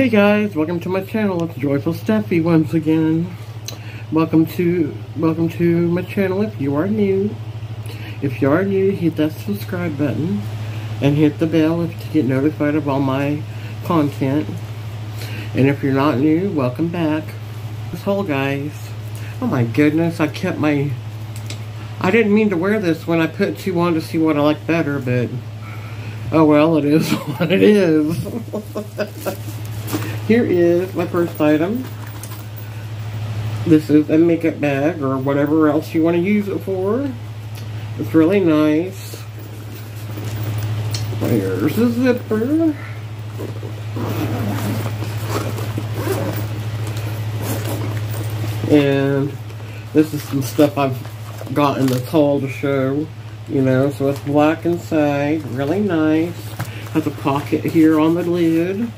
Hey guys, welcome to my channel. It's Joyful Stephie once again. Welcome to welcome to my channel if you are new. If you are new, hit that subscribe button and hit the bell to get notified of all my content. And if you're not new, welcome back. This whole guys. Oh my goodness, I kept my I didn't mean to wear this when I put two on to see what I like better, but oh well, it is what it is. Here is my first item. This is a makeup bag or whatever else you want to use it for. It's really nice. There's the zipper. And this is some stuff I've got in the tall to show, you know, so it's black inside, really nice. Has a pocket here on the lid.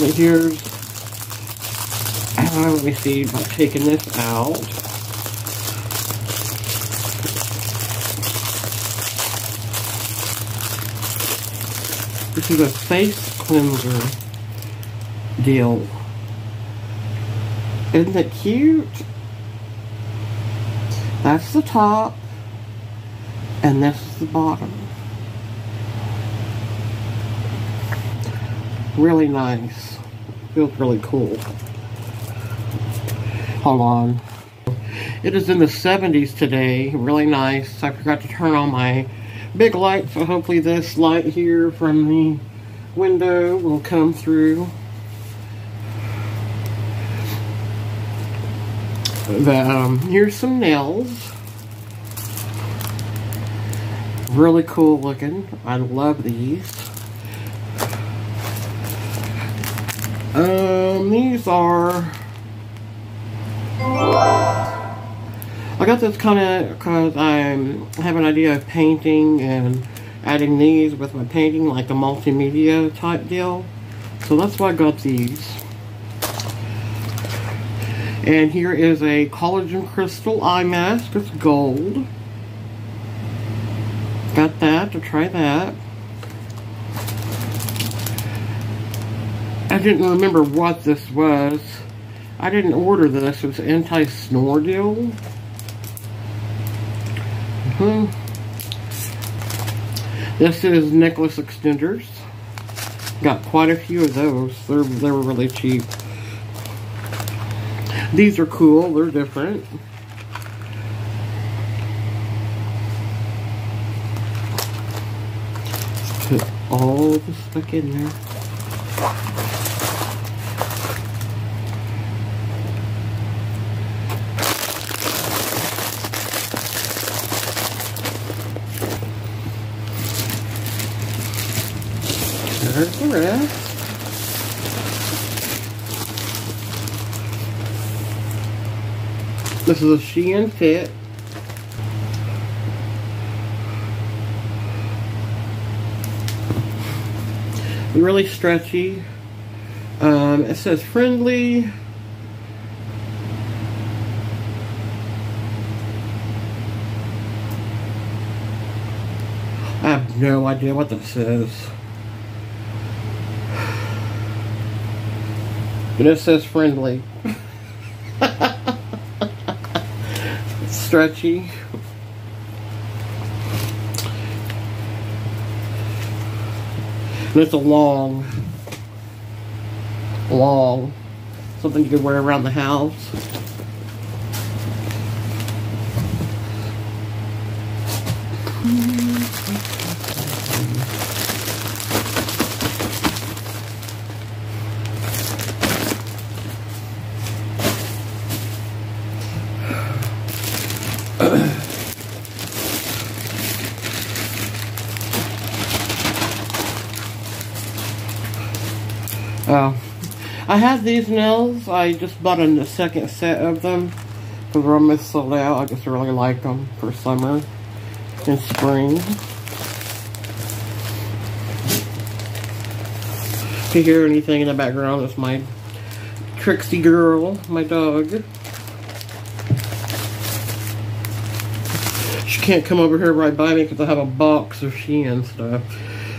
And here's, uh, let me see by taking this out. This is a face cleanser deal. Isn't it cute? That's the top, and this is the bottom. Really nice. Feels really cool. Hold on. It is in the 70s today. Really nice. I forgot to turn on my big light, so hopefully this light here from the window will come through. The, um, here's some nails. Really cool looking. I love these. Um, these are... I got this kind of because I have an idea of painting and adding these with my painting, like a multimedia type deal. So that's why I got these. And here is a collagen crystal eye mask. It's gold. Got that to try that. I didn't remember what this was. I didn't order this. It was anti-snore deal. Hmm. This is necklace extenders. Got quite a few of those. They're, they were really cheap. These are cool. They're different. Put all the stuff in there. There's the rest. This is a Shein fit. Really stretchy. Um, it says friendly. I have no idea what this says. But it says friendly. stretchy. And it's a long, long, something you can wear around the house. Oh. I have these nails. I just bought a second set of them. Because they're almost sold out. I just really like them for summer and spring. If you hear anything in the background, it's my Trixie girl, my dog. Can't come over here right by me because I have a box of Shein stuff.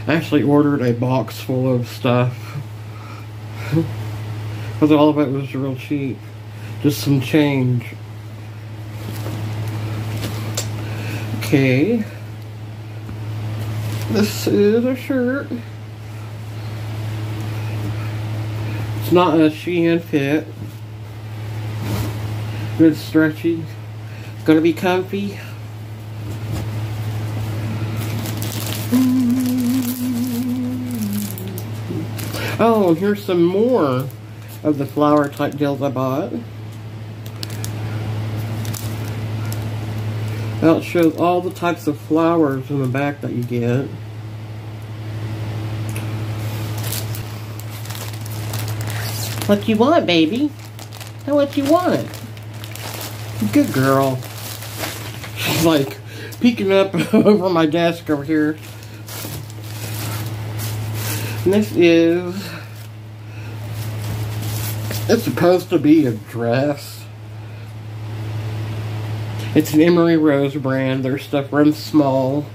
I actually ordered a box full of stuff Because all of it was real cheap. Just some change. Okay. This is a shirt. It's not a Shein fit. Good stretchy. It's gonna be comfy. Oh, here's some more of the flower type deals I bought. Now it shows all the types of flowers in the back that you get. What you want, baby? Now what you want? Good girl. She's like peeking up over my desk over here. This is it's supposed to be a dress. It's an Emery Rose brand. Their stuff runs small.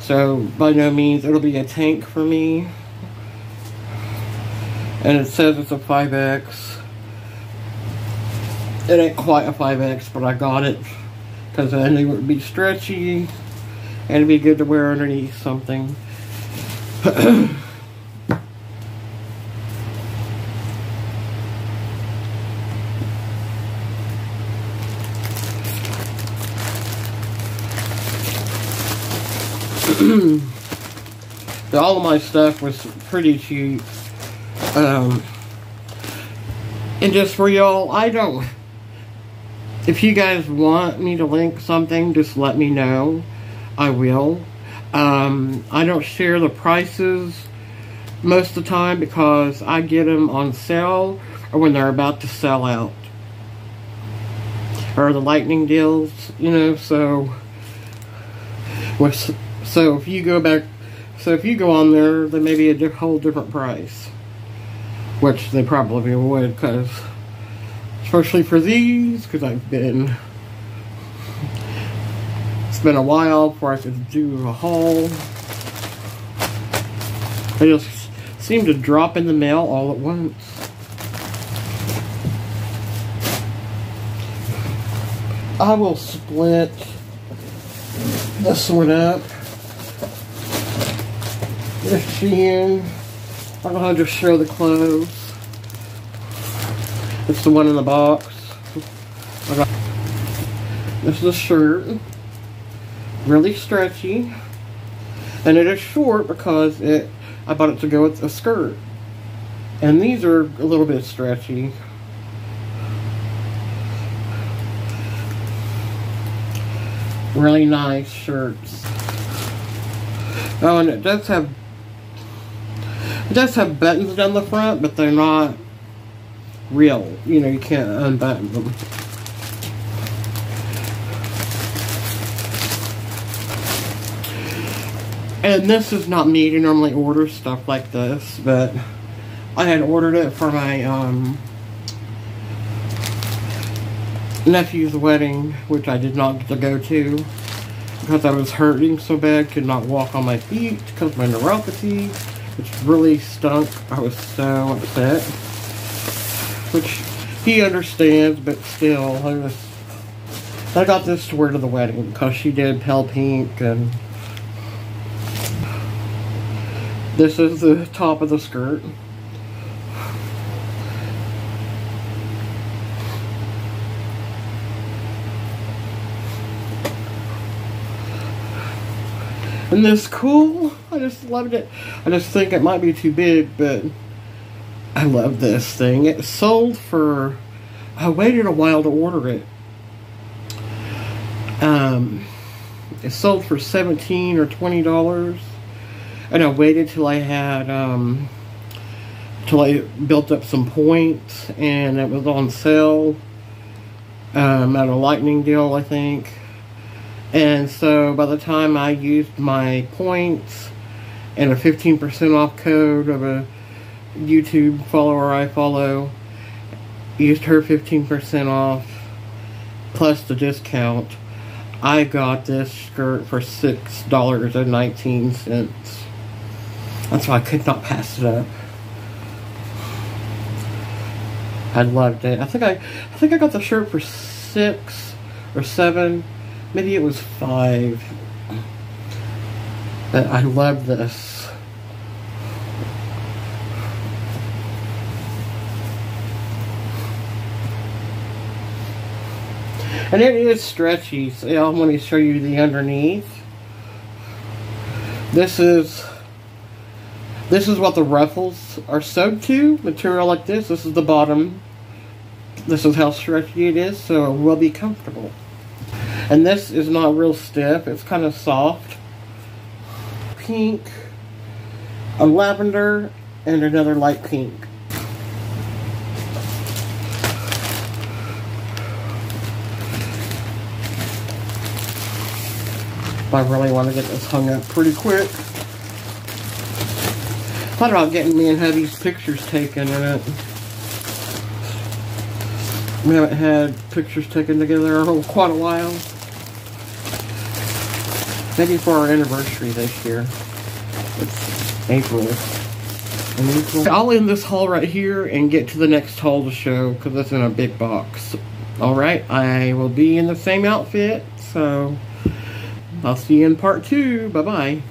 So, by no means, it'll be a tank for me. And it says it's a 5X. It ain't quite a 5X, but I got it. Because I knew it would be stretchy. And it'd be good to wear underneath something. all of my stuff was pretty cheap. Um, and just for y'all, I don't. If you guys want me to link something, just let me know. I will. Um, I don't share the prices most of the time because I get them on sale or when they're about to sell out. Or the lightning deals, you know, so so if you go back, so if you go on there, they may be a whole different price. Which they probably would, because, especially for these, because I've been, it's been a while before I could do a haul. They just seem to drop in the mail all at once. I will split this one up the fin. I don't know how to show the clothes. It's the one in the box. This is a shirt. Really stretchy. And it is short because it I bought it to go with a skirt. And these are a little bit stretchy. Really nice shirts. Oh, and it does have it does have buttons down the front, but they're not real. You know, you can't unbutton them. And this is not me to normally order stuff like this, but I had ordered it for my um, nephew's wedding, which I did not get to go to because I was hurting so bad, could not walk on my feet because of my neuropathy which really stunk. I was so upset. Which he understands, but still, I was. I got this to wear to the wedding because she did pale pink and. This is the top of the skirt. Isn't this cool? I just loved it. I just think it might be too big, but I love this thing. It sold for, I waited a while to order it. Um, it sold for 17 or $20. And I waited till I had, um, till I built up some points and it was on sale um, at a lightning deal, I think. And so by the time I used my points and a 15% off code of a YouTube follower I follow, used her 15% off plus the discount, I got this skirt for $6.19. That's why I could not pass it up. I loved it. I think I, I think I got the shirt for six or seven, maybe it was five. But I love this. And it is stretchy, so I'm going to show you the underneath. This is this is what the ruffles are sewed to, material like this. This is the bottom. This is how stretchy it is, so it will be comfortable. And this is not real stiff, it's kind of soft. Pink, a lavender, and another light pink. I really want to get this hung up pretty quick. Thought about getting me and hubby's pictures taken in it. We haven't had pictures taken together in quite a while. Maybe for our anniversary this year. It's April. I'll end this haul right here and get to the next haul to show because it's in a big box. Alright, I will be in the same outfit, so... I'll see you in part two. Bye-bye.